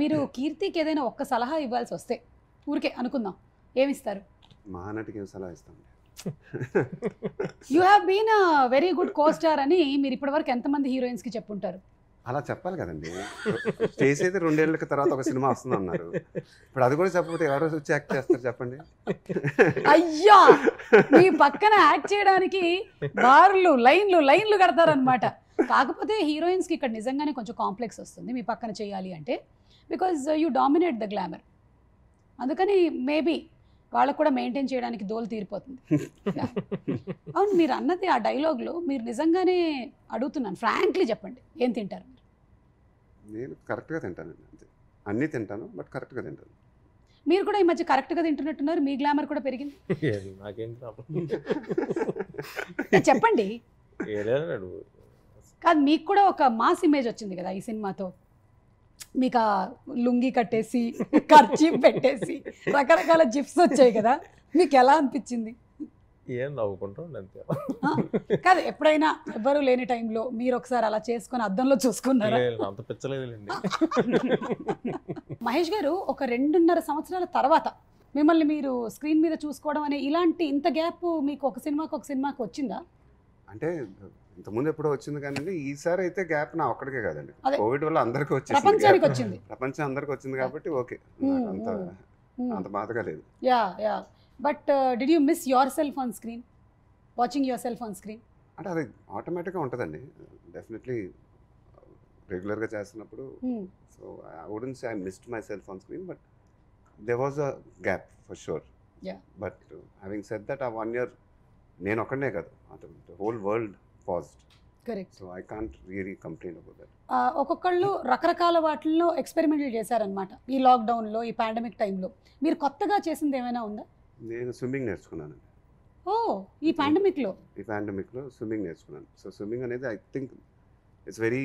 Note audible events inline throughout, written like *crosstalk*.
మీరు కీర్తికి ఏదైనా ఒక్క సలహా ఇవ్వాల్సి వస్తే ఊరికే అనుకుందాం. ఏమిస్తారు? మహానటికి సలహా ఇస్తాం? You have been very good costar అని మీరు ఇప్పటివరకు ఎంతమంది హీరోయిన్స్కి చెప్పుంటారు? అలా చెప్పాలి కదండి. చేసి అయితే రెండేళ్ళ తర్వాత ఒక సినిమా వస్తుంది అన్నారు. ఇప్పుడు అది కూడా చెప్పకపోతే ఎవరో వచ్చి యాక్ట్ చేస్తారు చెప్పండి? అయ్యా! మీ పక్కన యాక్ట్ చేయడానికి బార్లు లైన్లు లైన్లు కడతారనమాట కాకపోతే హీరోయిన్స్కి ఇక్కడ నిజంగానే కొంచెం కాంప్లెక్స్ వస్తుంది. మీ పక్కన చేయాలి అంటే because you dominate the glamour అందుకని మేబీ వాళ్ళకు కూడా మెయింటైన్ చేయడానికి దోలు తీరిపోతుంది. అవును మీరు అన్నది ఆ డైలాగ్లో మీరు నిజంగానే అడుగుతున్నాను. ఫ్రాంక్లీ చెప్పండి ఏం తింటారు మీరు? నేను కరెక్ట్గా తింటానండి అంతే. అన్నీ తింటాను బట్ కరెక్ట్గా తింటాను. మీరు కూడా ఈ మధ్య కరెక్ట్గా తింటున్నట్టున్నారు మీ గ్లామర్ కూడా పెరిగింది. *laughs* చెప్పండి. కాదు మీకు కూడా ఒక మాస్ ఇమేజ్ వచ్చింది కదా ఈ సినిమాతో. మీకు ఆ లుంగి కట్టేసి ఖర్చీ పెట్టేసి రకరకాల జిప్స్ వచ్చాయి కదా. మీకు ఎలా అనిపించింది? ఏం నవ్వుకుంటాం అంతే. కాదు ఎప్పుడైనా ఎవ్వరూ లేని టైంలో మీరు ఒకసారి అలా చేసుకొని అద్దంలో చూసుకున్నారా? లేదు, అంత పిచ్చలేదులేండి. మహేష్ గారు ఒక రెండున్నర సంవత్సరాల తర్వాత మిమ్మల్ని మీరు స్క్రీన్ మీద చూసుకోవడం అనే ఇలాంటి ఇంత గ్యాప్ మీకు ఒక సినిమాకి ఒక సినిమాకి వచ్చిందా? అంటే ఇంతకుముందు ఎప్పుడో వచ్చింది కానీ ఈసారి అయితే గ్యాప్ నా ఒక్కడికే కాదండి. కోవిడ్ వల్ల అందరికీ వచ్చింది ప్రపంచానికి వచ్చింది. ప్రపంచం అందరికి వచ్చింది కాబట్టి ఓకే. Hmm, అంత hmm. అంత బాధగా లేదు. Yeah yeah but did you miss your self on screen watching your self on screen అంటే అది ఆటోమేటిక్గా ఉంటుందండి. డెఫినెట్లీ రెగ్యులర్గా చేస్తున్నప్పుడు. So I wouldn't say I missed my self on screen but they was a gap for sure. But having said that uh one year నేను ఒక్కడనే కాదు. Whole world paused correct so I can't really complain about that uh, ఒక్కొక్కళ్ళు రకరకాల వాటిల్లో ఎక్స్పెరిమెంట్లు చేశారనమాట ఈ లాక్డౌన్లో ఈ పాండమిక్ టైంలో మీరు కొత్తగా చేసింది ఏమైనా ఉందా? నేను స్విమ్మింగ్ నేర్చుకున్నాను ఓ ఈ పాండమిక్లో ఈ పాండమిక్లో స్విమ్మింగ్ నేర్చుకున్నాను. సో స్విమ్మింగ్ అనేది ఐ థింక్ ఇట్స్ వెరీ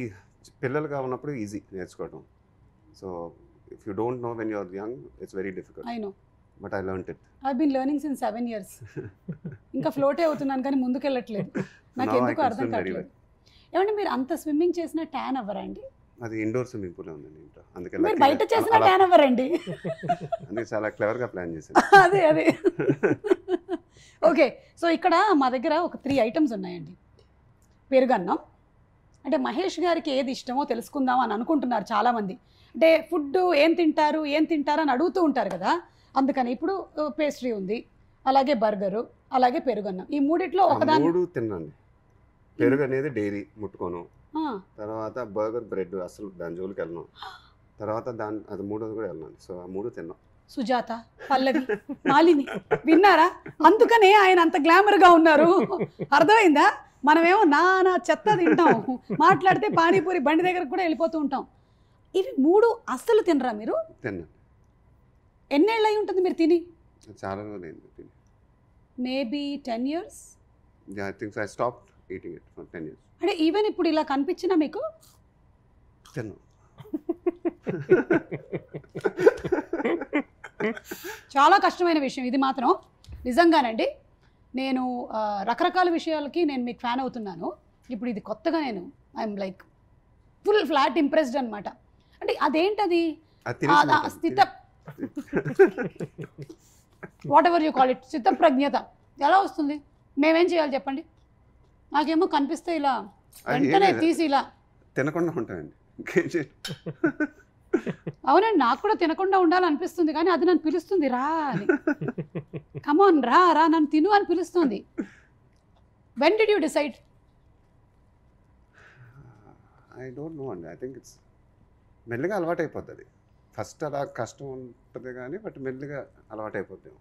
పిల్లలుగా ఉన్నప్పుడు ఈజీ నేర్చుకోవడం so if you don't know when you're young it's very difficult I know but I learn it I been learning since seven years ఇంకా ఫ్లోటే అవుతున్నాను కానీ ముందుకెళ్ళట్లేదు. *laughs* నాకు ఎందుకు అర్థం కావట్లేదు. ఏమంటే మీరు అంత స్విమ్మింగ్ చేసిన ట్యాన్ అవ్వరండి అది ఇండోర్ స్విమ్మింగ్ పూల్ ఉందండి ఇంట్లో. అందుకే మీరు బయట గా చేసిన ట్యాన్ అవ్వరండి. అందుకే చాలా క్లవర్గా ప్లాన్ చేశాను *laughs* అదే అదే. ఓకే సో ఇక్కడ మా దగ్గర ఒక త్రీ ఐటమ్స్ ఉన్నాయండి. పెరుగన్నం. అంటే మహేష్ గారికి ఏది ఇష్టమో తెలుసుకుందాం అని అనుకుంటున్నారు చాలామంది. అంటే ఫుడ్ ఏం తింటారు ఏం తింటారు అని అడుగుతూ ఉంటారు కదా. అందుకని ఇప్పుడు పేస్ట్రీ ఉంది. అలాగే బర్గరు అలాగే పెరుగన్నం. ఈ మూడిట్లో ఒకదాని మూడు తిన్నాండి పెరుగు అనేది డైలీ ముట్టుకోను తర్వాత బర్గర్ బ్రెడ్ అసలు దాని జోలికి వెళ్ళను. తర్వాత దాని అది మూడోది కూడా వెళ్ళాను. సో ఆ మూడు తిన్నాం. సుజాత పల్లవి మాలిని విన్నారా? అందుకనే ఆయన అంత గ్లామర్గా ఉన్నారు. అర్థమైందా? మనమేమో నానా చెత్త తింటాం. మాట్లాడితే పానీపూరి బండి దగ్గరకు కూడా వెళ్ళిపోతూ ఉంటాం. ఇవి మూడు అస్సలు తినరా మీరు? తిన్నాను. ఎన్నేళ్ళు అయి ఉంటుంది మీరు తిని? చాలా తిని. Maybe ten years I think I stop eating it for ten years. అంటే ఈవెన్ ఇప్పుడు ఇలా కనిపించినా మీకు? తిన్నాను చాలా కష్టమైన విషయం ఇది మాత్రం. నిజంగానండి నేను రకరకాల విషయాలకి నేను మీకు ఫ్యాన్ అవుతున్నాను. ఇప్పుడు ఇది కొత్తగా నేను I'm like full flat impressed అనమాట అంటే అదేంటది? స్థిత whatever you call it స్థిత ప్రజ్ఞత ఎలా వస్తుంది? మేమేం చేయాలి చెప్పండి? నాకేమో కనిపిస్తే ఇలా వెంటనే. తీసి ఇలా తినకుండా ఉంటానండి. అవునండి నాకు కూడా తినకుండా ఉండాలనిపిస్తుంది కానీ అది నన్ను పిలుస్తుంది రా అని. కమాన్ రా రా నన్ను తిను అని పిలుస్తుంది. When did you decide I don't know అండి. ఐ థింక్ ఇట్స్ మెల్లిగా అలవాటు అయిపోతుంది ఫస్ట్ అలా కష్టం ఉంటుంది కానీ బట్ మెల్లిగా అలవాటు అయిపోద్ది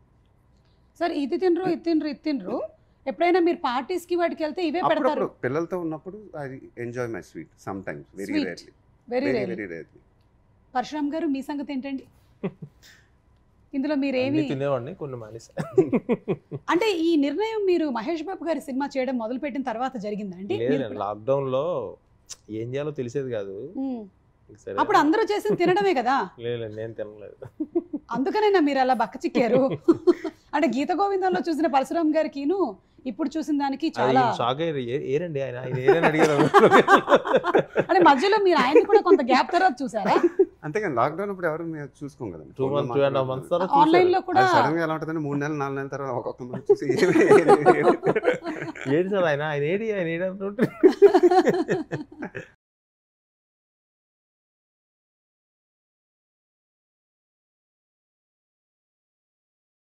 సార్ ఇది తినరు ఇది తినరు ఇది తినరు. ఎప్పుడైనా మీరు పార్టీస్కి వాటికి వెళ్తే ఇవే పెడతారు. అప్పుడప్పుడు పిల్లలతో ఉన్నప్పుడు I enjoy my sweet sometimes very. Rarely very very rare very rarely Parashuram గారు మీ సంగతి ఏంటండి? *laughs* ఇందులో అన్ని మీరేమి తినేవాడిని కొన్ని మానేసా. *laughs* అంటే ఈ నిర్ణయం మీరు మహేష్ బాబు గారి సినిమా చేయడం మొదలుపెట్టిన తర్వాత జరిగిందా అండి? మీరు లేదండి కూడా- లాక్డౌన్లో ఏం చేయాలో తెలిసేది కాదు. అప్పుడు అందరూ చేసింది తినడమే కదా? *laughs* లేదు నేను తినలేదు. అందుకనేనా మీరు అలా బక్క చిక్కారు? అంటే గీత గోవిందంలో చూసిన పరశురామ్ గారికిను ఇప్పుడు చూసిన దానికి చాలా షాక్ అయ్యారు "ఏ- ఏరండి ఆయన ఆయన అడిగారు అంటే మధ్యలో మీరు ఆయన కూడా కొంత గ్యాప్ తర్వాత చూసారా అంతేకాని లాక్డౌన్ అప్పుడు ఎవరు చూసుకోం కదా two month two and half months తర్వాత ఆన్లైన్లో కూడా సడన్గా ఎలా ఉంటుందండి మూడు నెలలు నాలుగు నెలల తర్వాత ఒక్కొక్క మంది చూసి ఏడు సార్ ఆయన ఆయన ఏడి ఆయన ఏడి అంటుంటే